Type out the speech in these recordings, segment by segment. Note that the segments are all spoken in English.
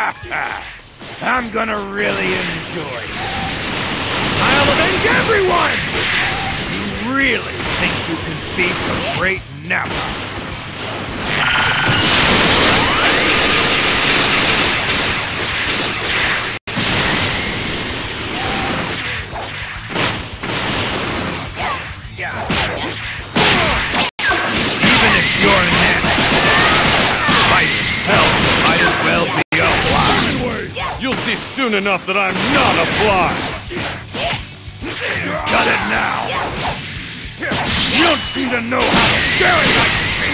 I'm gonna really enjoy this. I'll avenge everyone! You really think you can beat the great Nappa? Soon enough that I'm not a fly. Got it now. You don't seem to know how scary I can be.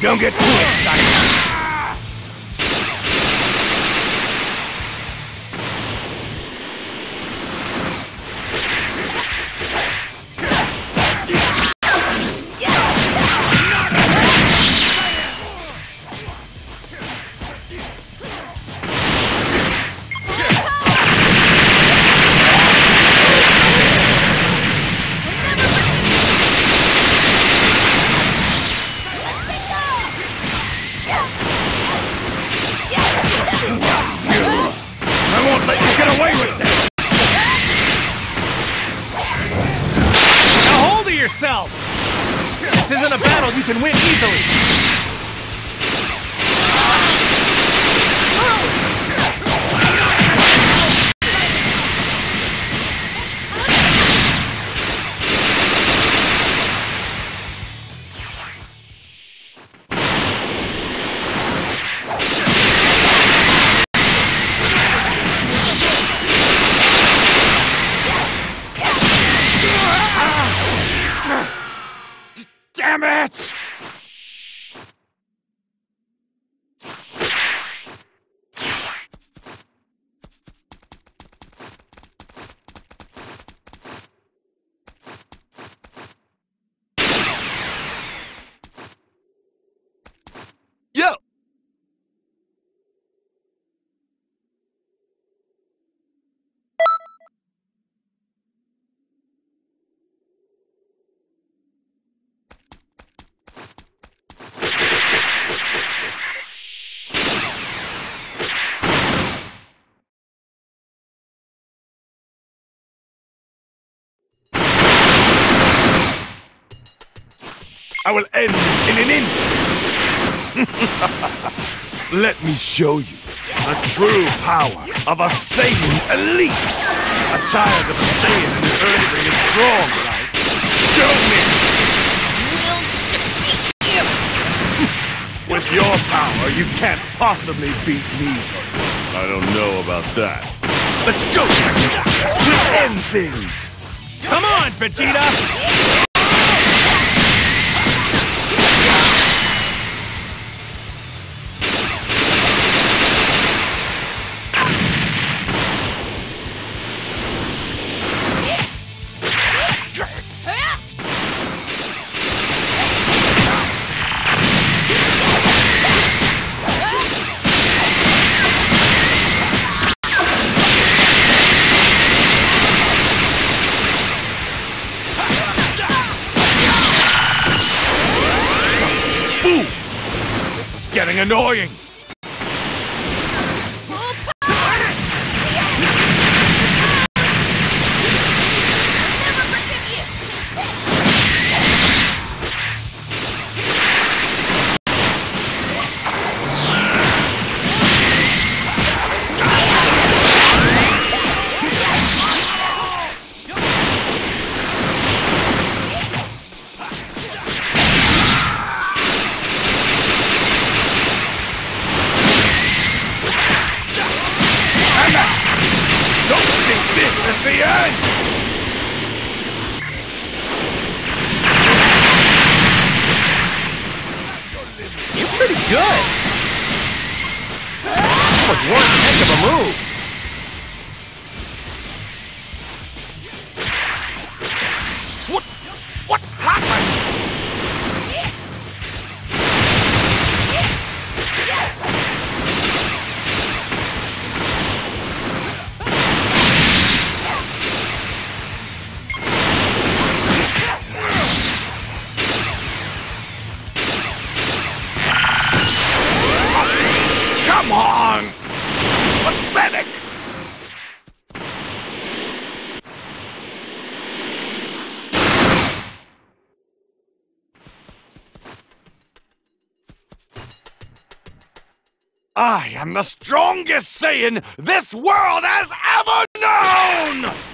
don't get too excited. Yourself! This isn't a battle you can win easily! I will end this in an instant! Let me show you the true power of a Saiyan elite! A child of a Saiyan in the earth is strong, right? Show me! We'll defeat you! With your power, you can't possibly beat me. I don't know about that. Let's go, We'll end things! Come on, Vegeta! Getting annoying! Good! That was one heck of a move! I am the strongest Saiyan this world has ever known!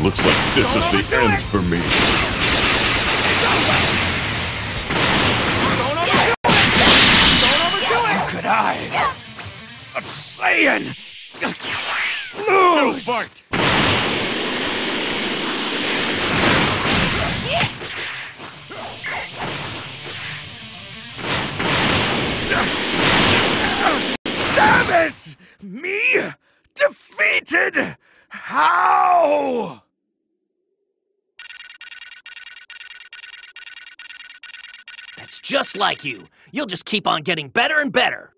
It looks like this is the end it. for me. Don't! Don't it! Could I, a Saiyan, lose? fight! Damn it! Me? Defeated? How? That's just like you. You'll just keep on getting better and better.